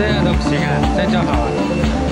这样都不行啊这样就好了。